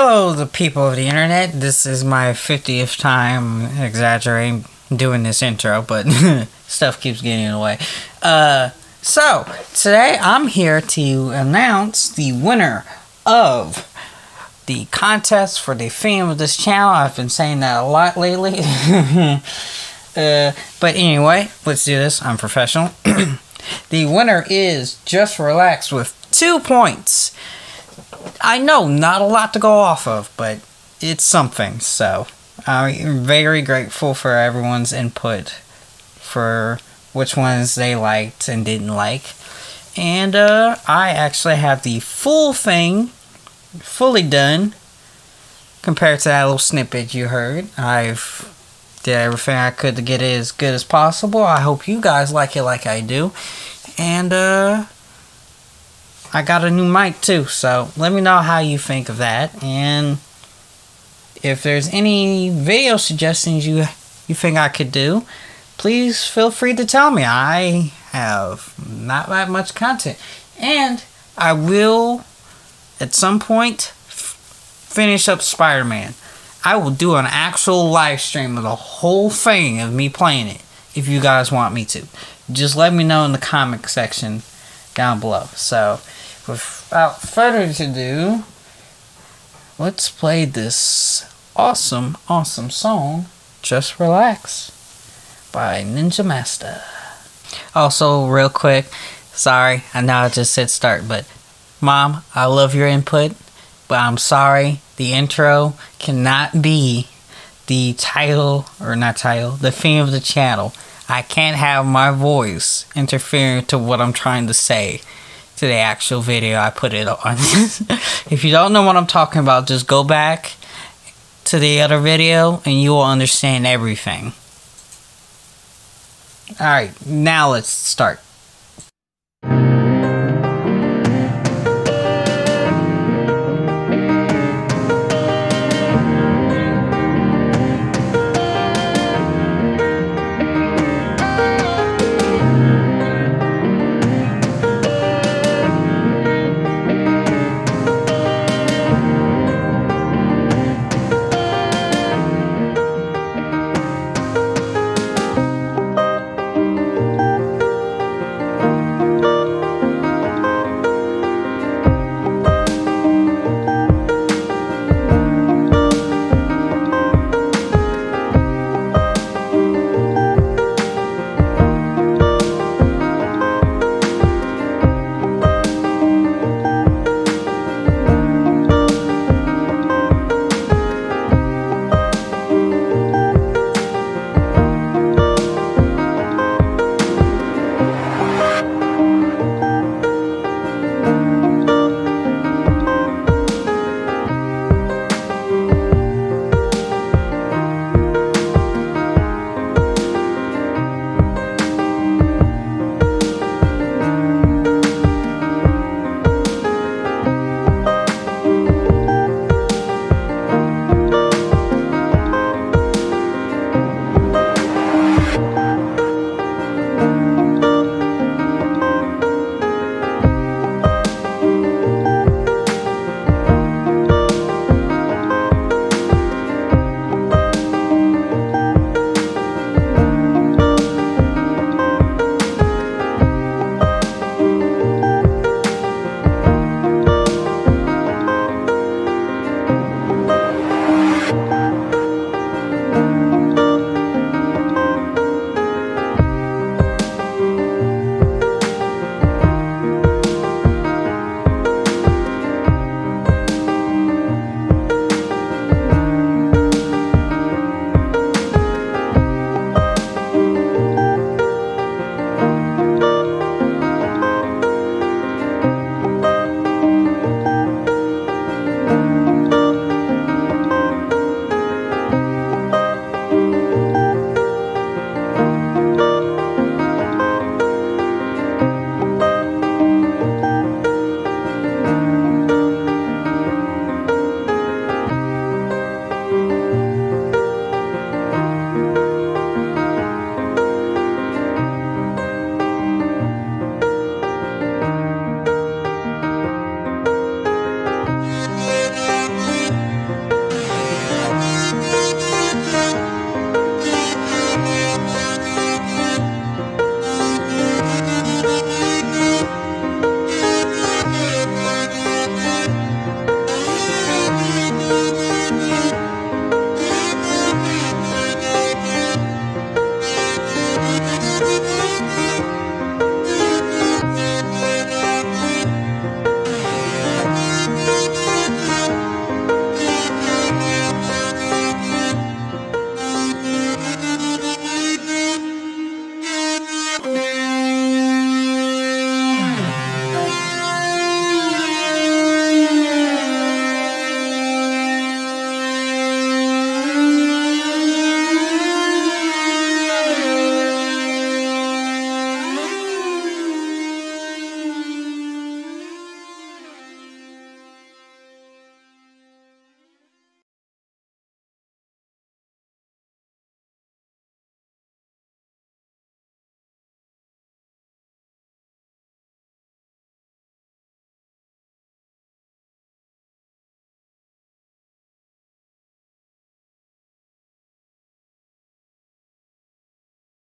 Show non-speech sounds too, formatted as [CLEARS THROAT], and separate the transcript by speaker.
Speaker 1: Hello, the people of the internet. This is my 50th time exaggerating doing this intro, but [LAUGHS] stuff keeps getting in the way. Uh, so, today I'm here to announce the winner of the contest for the fame of this channel. I've been saying that a lot lately. [LAUGHS] uh, but anyway, let's do this. I'm professional. [CLEARS THROAT] the winner is Just Relax with two points. I know, not a lot to go off of, but it's something. So I'm very grateful for everyone's input for which ones they liked and didn't like. And uh, I actually have the full thing fully done compared to that little snippet you heard. I've did everything I could to get it as good as possible. I hope you guys like it like I do. And uh I got a new mic too, so let me know how you think of that. And if there's any video suggestions you you think I could do, please feel free to tell me. I have not that much content, and I will at some point finish up Spider-Man. I will do an actual live stream of the whole thing of me playing it if you guys want me to. Just let me know in the comment section down below. So, without further ado, let's play this awesome, awesome song, Just Relax, by Ninja Master. Also, real quick, sorry, I know I just said start, but Mom, I love your input, but I'm sorry, the intro cannot be the title, or not title, the theme of the channel. I can't have my voice interfering to what I'm trying to say to the actual video I put it on. [LAUGHS] if you don't know what I'm talking about, just go back to the other video and you will understand everything. Alright, now let's start.